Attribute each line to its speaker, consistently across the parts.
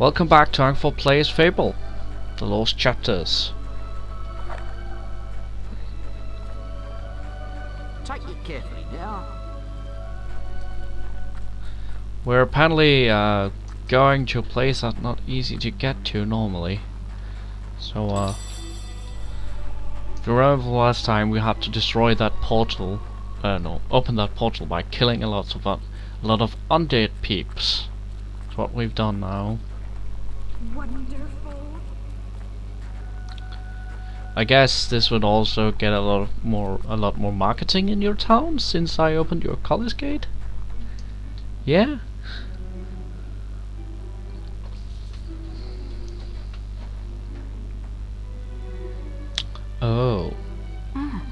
Speaker 1: Welcome back to Ankford Plays Fable, The Lost Chapters.
Speaker 2: Take it carefully now.
Speaker 1: We're apparently uh, going to a place that's not easy to get to normally. So, uh, if you remember the last time, we had to destroy that portal, uh, no, open that portal by killing a lot of, uh, a lot of undead peeps. That's what we've done now.
Speaker 3: Wonderful.
Speaker 1: I guess this would also get a lot of more a lot more marketing in your town since I opened your Cullis Gate. Yeah. Oh.
Speaker 3: Ah,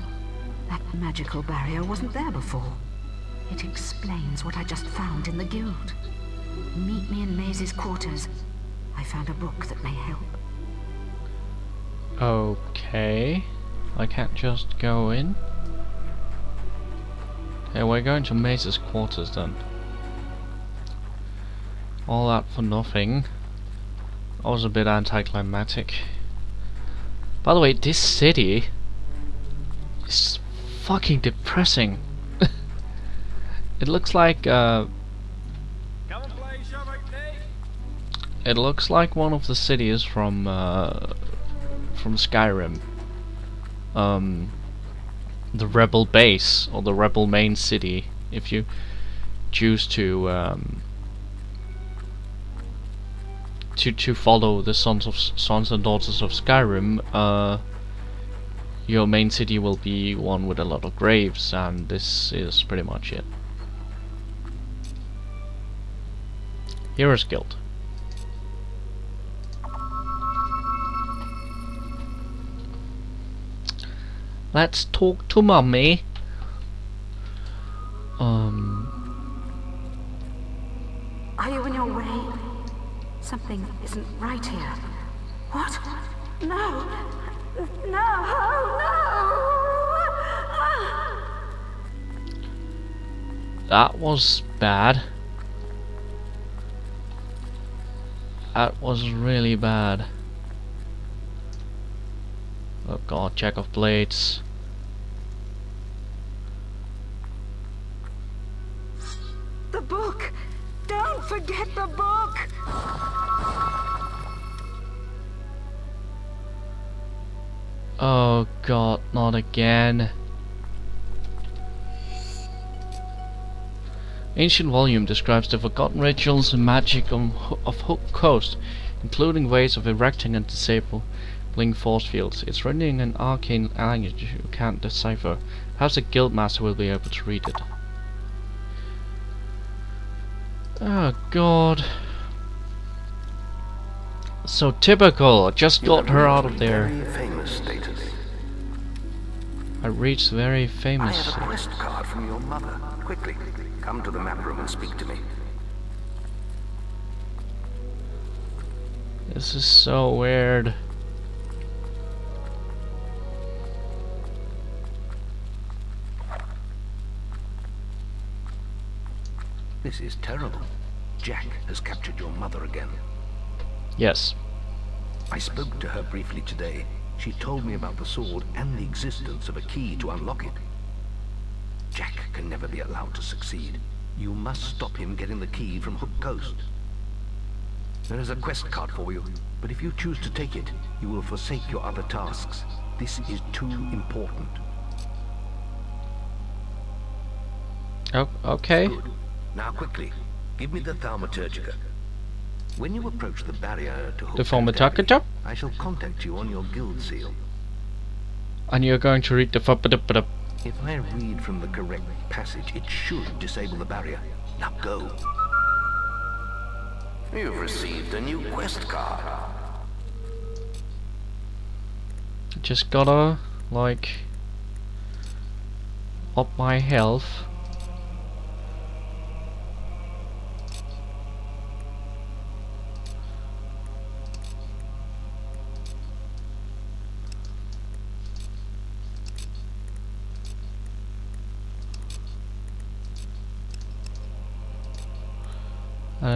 Speaker 3: that magical barrier wasn't there before. It explains what I just found in the guild. Meet me in Maze's quarters. I found a book that may help.
Speaker 1: Okay. I can't just go in. Okay, we're going to Maze's quarters then. All that for nothing. That was a bit anticlimactic. By the way, this city is fucking depressing. it looks like uh,
Speaker 4: Come and play Shabbat
Speaker 1: it looks like one of the cities from uh, from Skyrim. Um, the rebel base or the rebel main city, if you choose to um, to to follow the sons of sons and daughters of Skyrim. Uh, your main city will be one with a lot of graves, and this is pretty much it. Heroes Guild. Let's talk to mummy. Um.
Speaker 3: Are you on your way? Something isn't right here. What? No! No! No!
Speaker 1: That was bad. That was really bad. Oh god, Jack of Blades.
Speaker 3: The book! Don't forget the book!
Speaker 1: Oh god, not again. Ancient volume describes the forgotten rituals and magic of, Ho- of Hook Coast, including ways of erecting and disabling force fields. It's written in an arcane language you can't decipher. Perhaps a guildmaster will be able to read it. Oh god. So typical, just got her out of there.
Speaker 5: Very famous status.
Speaker 1: I reached very
Speaker 5: I
Speaker 1: famous.
Speaker 5: have a quest card from your mother. Quickly, come to the map room and speak to me.
Speaker 1: This is so weird.
Speaker 5: This is terrible. Jack has captured your mother again.
Speaker 1: Yes.
Speaker 5: I spoke to her briefly today. She told me about the sword and the existence of a key to unlock it. Jack can never be allowed to succeed. You must stop him getting the key from Hook Coast. There is a quest card for you, but if you choose to take it, you will forsake your other tasks. This is too important.
Speaker 1: Oh, okay.
Speaker 5: Good. Now quickly, give me the Thaumaturgica. When you approach the barrier to Hook
Speaker 1: The
Speaker 5: Coast
Speaker 1: Thaumaturgica?
Speaker 5: I shall contact you on your guild seal.
Speaker 1: And you're going to read the f-
Speaker 5: If I read from the correct passage, it should disable the barrier. Now go. You've received a new quest card.
Speaker 1: Just gotta, like, up my health.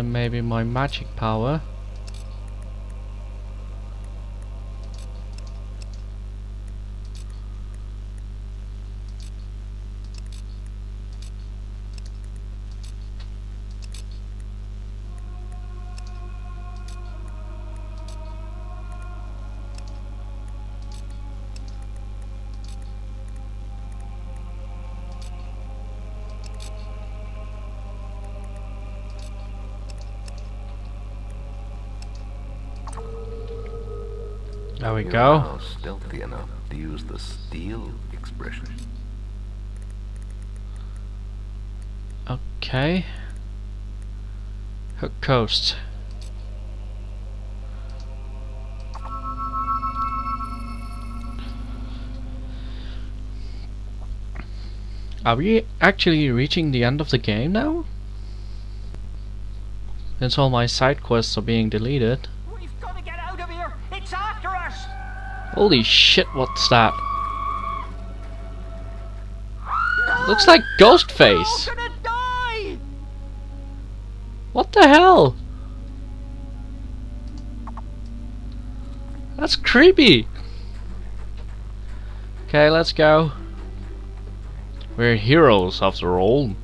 Speaker 1: Maybe my magic power. There we
Speaker 5: You're
Speaker 1: go.
Speaker 5: stealthy enough to use the steal expression.
Speaker 1: Okay. Hook Coast. Are we actually reaching the end of the game now? Since all my side quests are being deleted. Holy shit, what's that? Looks like Ghostface!
Speaker 2: We're gonna die.
Speaker 1: What the hell? That's creepy. Okay, let's go. We're heroes after all.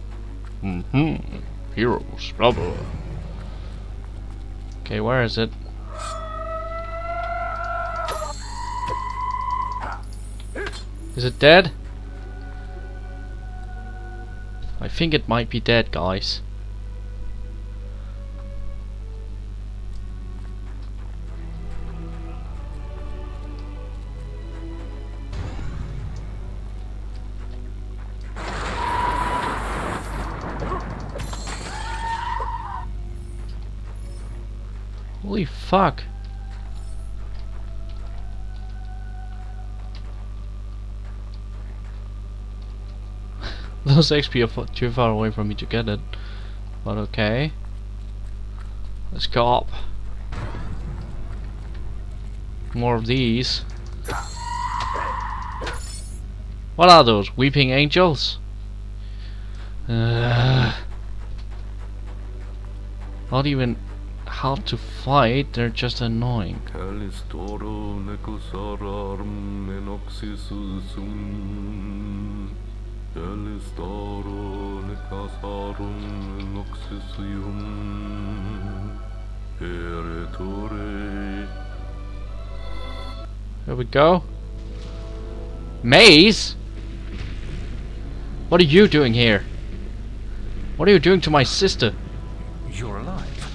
Speaker 1: Mm-hmm. Heroes, blah blah. Okay, where is it? Is it dead? I think it might be dead, guys. Holy fuck. Those XP are too far away from me to get it. But okay. Let's go up. More of these. What are those? Weeping angels? Uh, not even hard to fight, they're just annoying.
Speaker 5: Calistoro necosarum enoxisum Calistoro necasarum enoxisium Eretore
Speaker 1: There we go. Maze? What are you doing here? What are you doing to my sister?
Speaker 6: You're alive.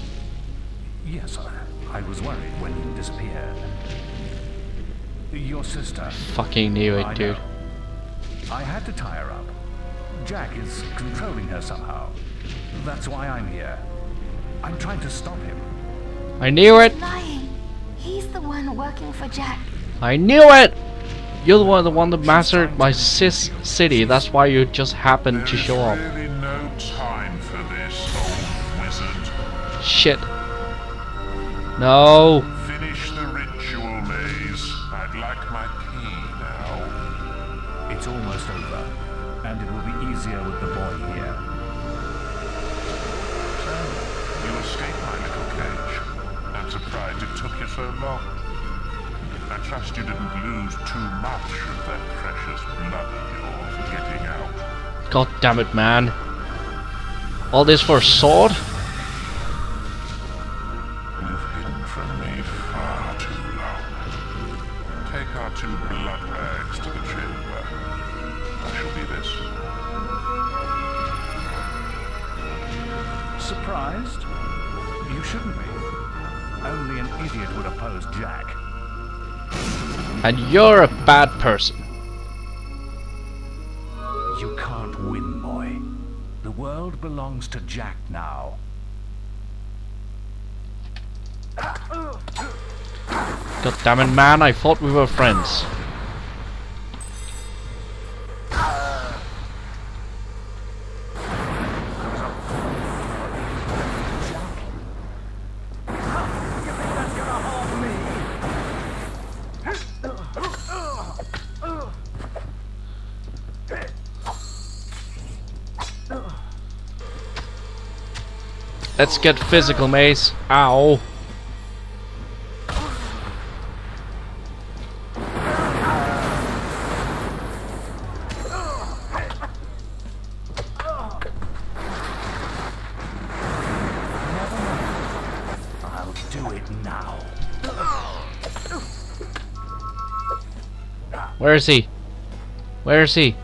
Speaker 6: Yes, I, I was worried when you disappeared. Your sister.
Speaker 1: Fucking knew it,
Speaker 6: I
Speaker 1: dude.
Speaker 6: know. I had to tie her up. Jack is controlling her somehow. That's why I'm here. I'm trying to stop him.
Speaker 1: I knew it!
Speaker 7: Lying. He's the one working for Jack.
Speaker 1: I knew it! You're the one, the one that mastered my sis city. That's why you just happened to show up.
Speaker 8: really no time for this, old wizard.
Speaker 1: Shit. No.
Speaker 8: I trust you didn't lose too much of that precious blood of yours getting out.
Speaker 1: God damn it, man. All this for a sword?
Speaker 8: You've hidden from me far too long. Take our two blood bags to the chamber. I shall be this.
Speaker 6: Surprised? You shouldn't be. Only an idiot would oppose Jack.
Speaker 1: And you're a bad person.
Speaker 6: You can't win, boy. The world belongs to Jack now.
Speaker 1: God damn it, man. I thought we were friends. Let's get physical, Maze. Ow.
Speaker 6: I'll do it now.
Speaker 1: Where is he? Where is he?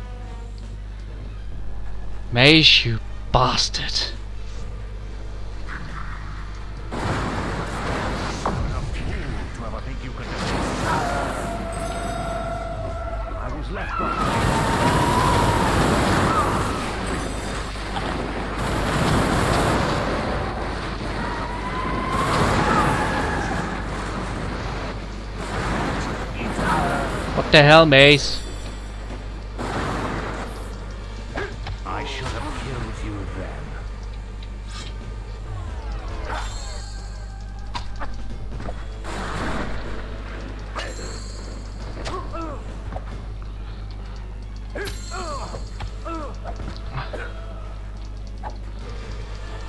Speaker 1: Maze, you bastard. What the hell, Maze?
Speaker 6: I should have killed you then.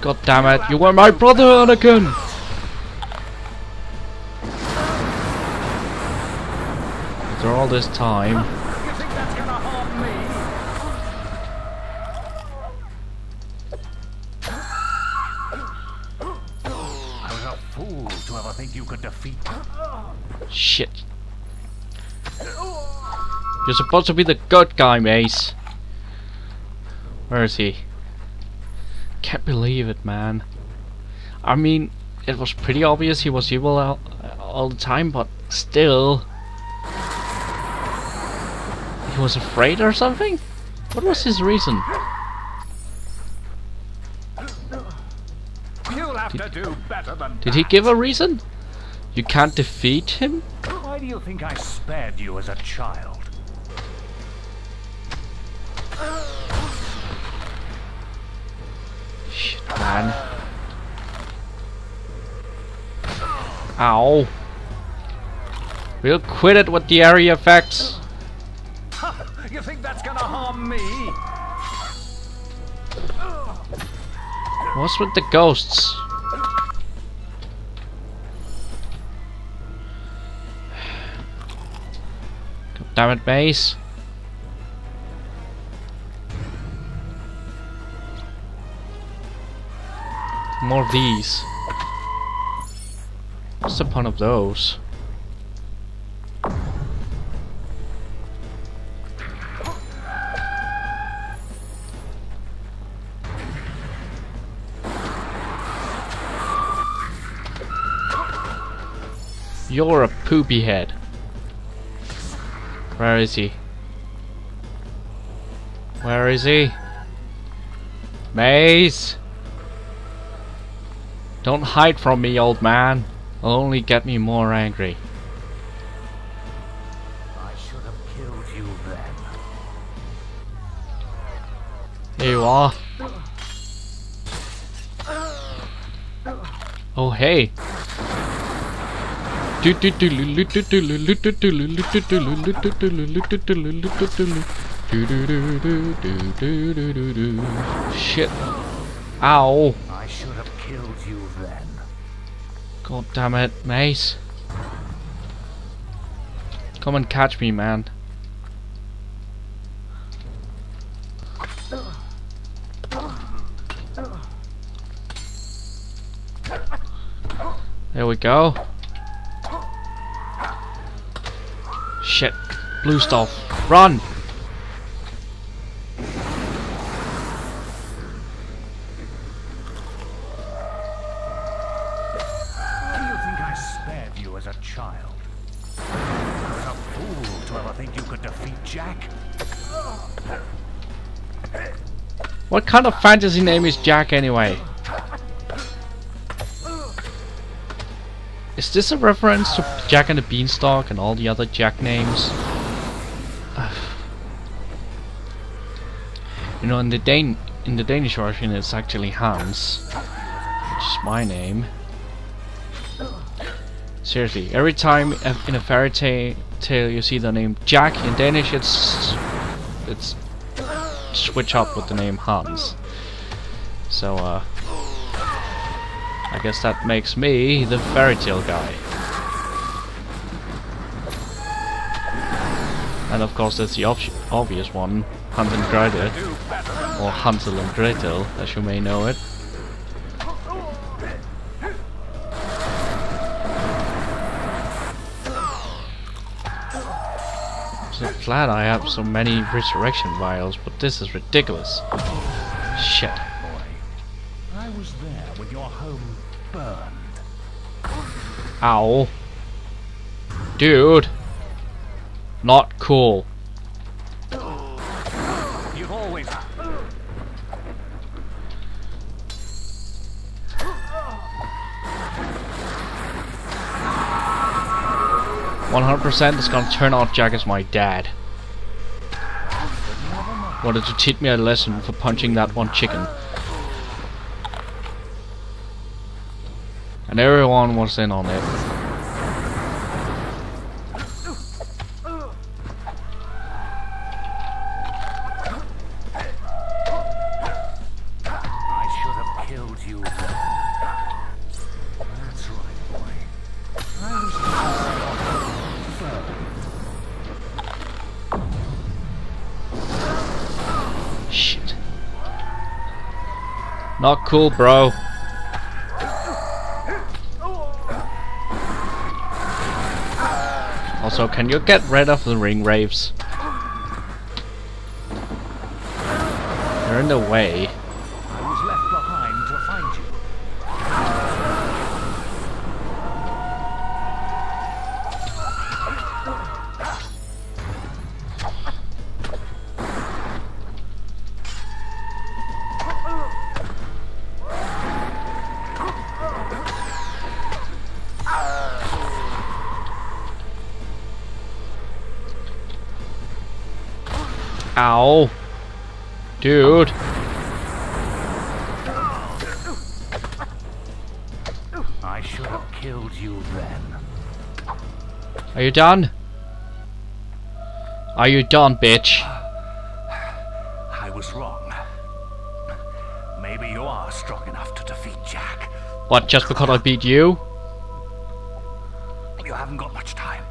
Speaker 1: God damn it, you were my brother, Anakin! This time,
Speaker 6: You think that's gonna harm me? I was a fool to ever think you could defeat me.
Speaker 1: shit. You're supposed to be the good guy, Maze. Where is he? Can't believe it, man. I mean, it was pretty obvious he was evil all, all the time, but still. He was afraid or something? What was his reason?
Speaker 6: You'll have to do better than
Speaker 1: Did he give a reason? You can't defeat him?
Speaker 6: Why do you think I spared you as a child?
Speaker 1: Shit, man. Ow. We'll quit it with the area effects.
Speaker 6: Think that's gonna harm me?
Speaker 1: What's with the ghosts? God damn it, base. More of these. What's the point of those? You're a poopy head. Where is he? Where is he? Maze! Don't hide from me, old man. It'll only get me more angry.
Speaker 6: I should have killed you then.
Speaker 1: Here you are. Oh hey. Shit. Ow.
Speaker 6: I should have killed you then.
Speaker 1: God damn it, Maze. Come and catch me, man. There we go.
Speaker 6: Could defeat Jack.
Speaker 1: What kind of fantasy name is Jack anyway? Is this a reference to Jack and the Beanstalk and all the other Jack names? You know, in the Dan in the Danish version, it's actually Hans, which is my name. Seriously, every time in a fairy tale, you see the name Jack in Danish, it's it's switch up with the name Hans. So, uh, I guess that makes me the fairy tale guy. And of course, there's the obvi- obvious one, Hans and Gretel, or Hansel and Gretel, as you may know it. So glad I have so many resurrection vials, but this is ridiculous. Shit.
Speaker 6: Boy, I was there when your home burned.
Speaker 1: Ow. Dude. Not cool. 100% is gonna turn out Jack as my dad. Wanted to teach me a lesson for punching that one chicken. And everyone was in on it. Not cool, bro. Also, can you get rid of the ring raves? They're in the way. Ow. Dude.
Speaker 6: I should have killed you then.
Speaker 1: Are you done? Are you done, bitch?
Speaker 6: I was wrong. Maybe you are strong enough to defeat Jack.
Speaker 1: What, just because I beat you?
Speaker 6: You haven't got much time.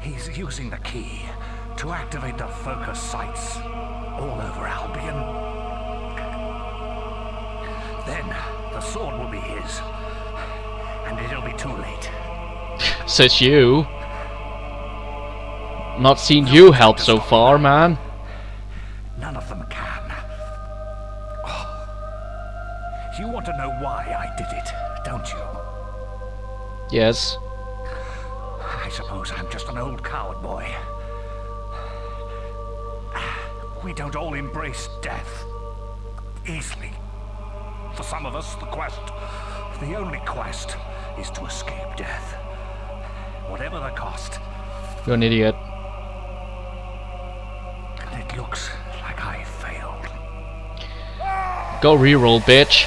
Speaker 6: He's using the key to activate the focus sites all over Albion. Then the sword will be his, and it'll be too late.
Speaker 1: Says you. Not seen you help so far, man.
Speaker 6: None of them can. Oh. You want to know why I did it, don't you?
Speaker 1: Yes.
Speaker 6: Embrace death easily. For some of us, the quest, the only quest, is to escape death. Whatever the cost.
Speaker 1: You're an idiot.
Speaker 6: And it looks like I failed.
Speaker 1: Go reroll, bitch.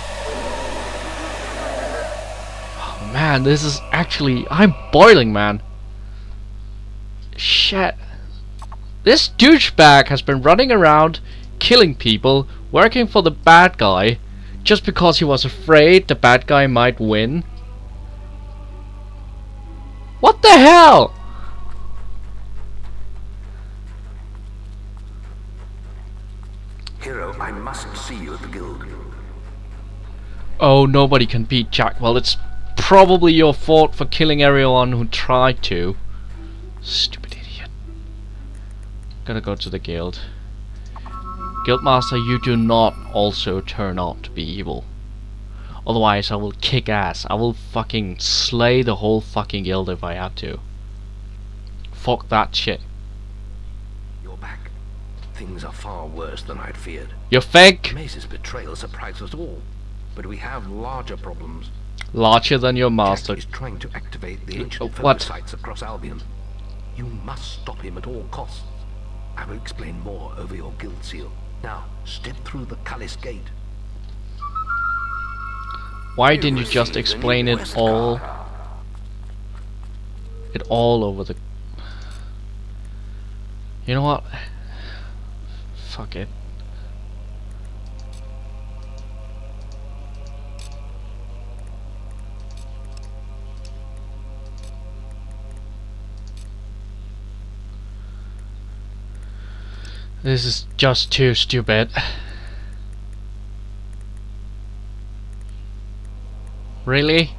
Speaker 1: Oh, man, this is actually... I'm boiling, man. Shit. This douchebag has been running around, killing people, working for the bad guy, just because he was afraid the bad guy might win. What the hell?
Speaker 5: Hero, I must see you at the guild.
Speaker 1: Oh, nobody can beat Jack. Well, it's probably your fault for killing everyone who tried to. Stupid idiot. Gotta go to the guild. Guildmaster, you do not also turn out to be evil. Otherwise, I will kick ass. I will fucking slay the whole fucking guild if I have to. Fuck that shit.
Speaker 5: You're back. Things are far worse than I'd feared.
Speaker 1: You're fake!
Speaker 5: Maze's betrayal surprised us all. But we have larger problems.
Speaker 1: Larger than your master.
Speaker 5: Jack is trying to activate the ancient
Speaker 1: what?
Speaker 5: focus sites across Albion. You must stop him at all costs. I will explain more over your guild seal. Now, step through the Cullis Gate.
Speaker 1: Why didn't you just explain it all? It all over the... You know what? Fuck it. This is just too stupid. Really?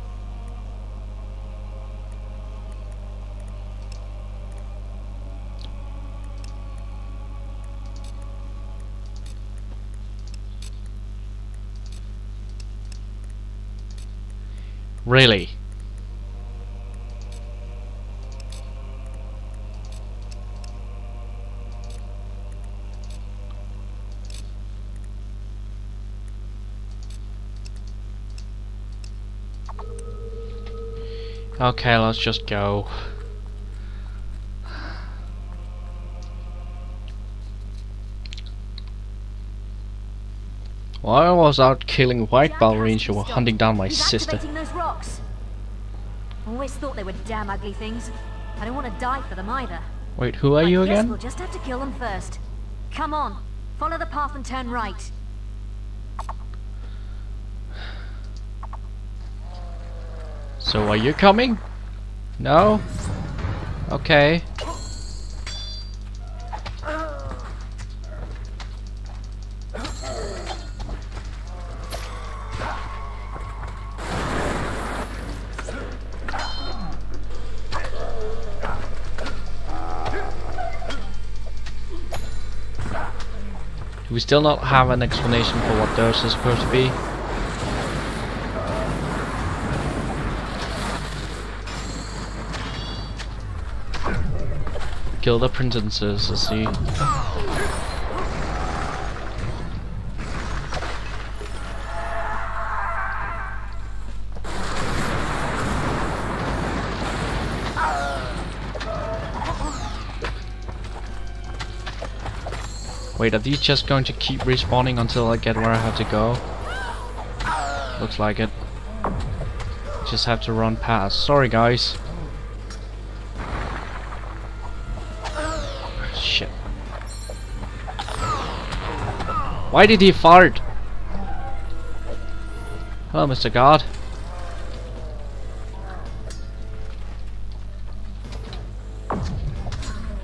Speaker 1: Really? Okay, let's just go. While I was out killing white
Speaker 7: Ball
Speaker 1: balverines,
Speaker 7: has to
Speaker 1: you
Speaker 7: be
Speaker 1: were
Speaker 7: stopped.
Speaker 1: hunting down my
Speaker 7: He's
Speaker 1: sister.
Speaker 7: those rocks. Always thought they were damn ugly things. I don't want to die for them either.
Speaker 1: Wait, who are
Speaker 7: I
Speaker 1: you again?
Speaker 7: We'll just have to kill them first. Come on, follow the path and turn right.
Speaker 1: So are you coming? No? Okay. We still not have an explanation for what those are supposed to be? Kill the princesses, I see. Wait, are these just going to keep respawning until I get where I have to go? Looks like it. Just have to run past. Sorry guys. Why did he fart? Hello, Mr. God.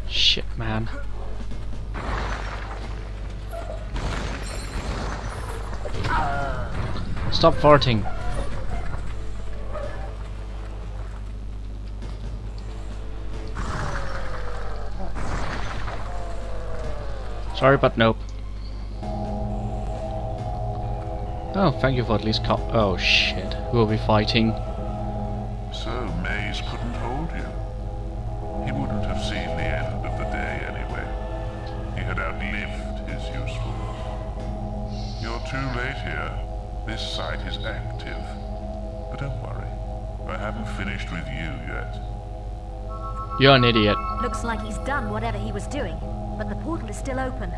Speaker 1: Shit, man. Stop farting. Sorry, but nope. Oh, thank you for at least co- Oh shit, who will be fighting?
Speaker 8: So Maze couldn't hold you. He wouldn't have seen the end of the day anyway. He had outlived his usefulness. You're too late here. This site is active. But don't worry. I haven't finished with you yet.
Speaker 1: You're an idiot.
Speaker 7: Looks like he's done whatever he was doing, but the portal is still open.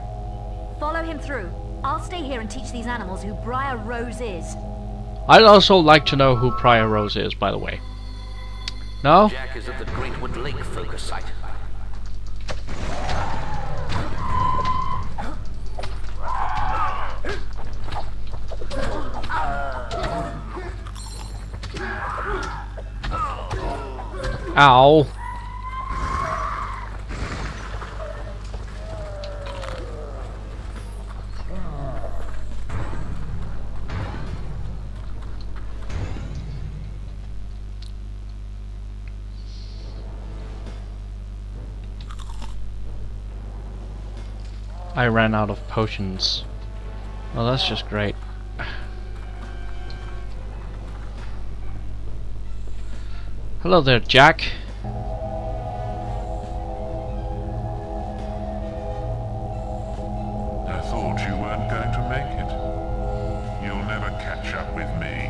Speaker 7: Follow him through. I'll stay here and teach these animals who Briar Rose is.
Speaker 1: I'd also like to know who Briar Rose is, by the way. No?
Speaker 5: Jack is at the Greatwood Lake focus site.
Speaker 1: Ow. I ran out of potions. Well, that's just great. Hello there, Jack.
Speaker 8: I thought you weren't going to make it. You'll never catch up with me.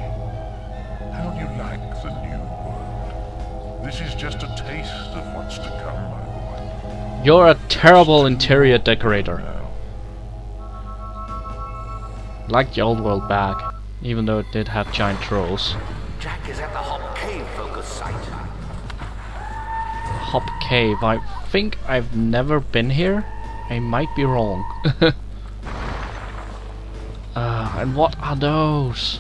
Speaker 8: How do you like the new world? This is just a taste of what's to come, my boy.
Speaker 1: You're a terrible interior decorator. Like the old world back, even though it did have giant trolls.
Speaker 5: Jack is at the Hobbe Cave focus site.
Speaker 1: Hobbe Cave. I think I've never been here. I might be wrong. uh, and what are those?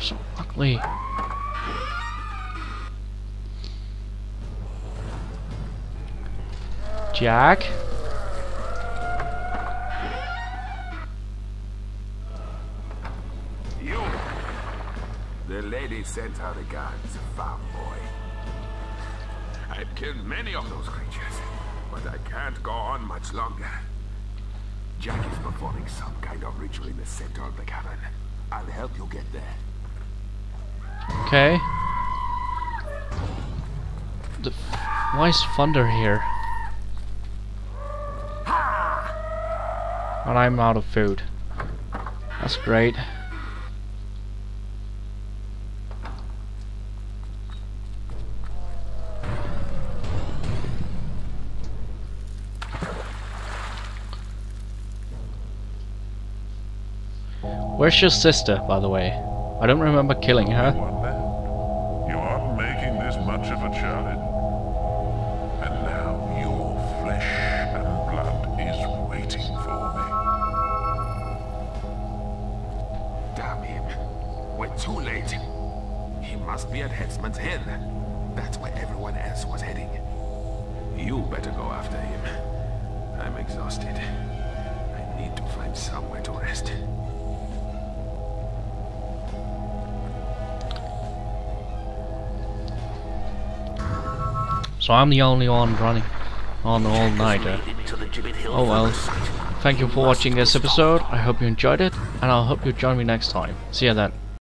Speaker 1: So ugly. Jack?
Speaker 9: Sent her regards, farm boy. I've killed many of those creatures, but I can't go on much longer. Jack is performing some kind of ritual in the center of the cavern. I'll help you get there.
Speaker 1: Okay. The why is thunder here? And I'm out of food. That's great. Where's your sister, by the way? I don't remember killing her. So I'm the only one running on all nighter. Oh well. Thank you for watching this episode. I hope you enjoyed it, and I hope you join me next time. See you then.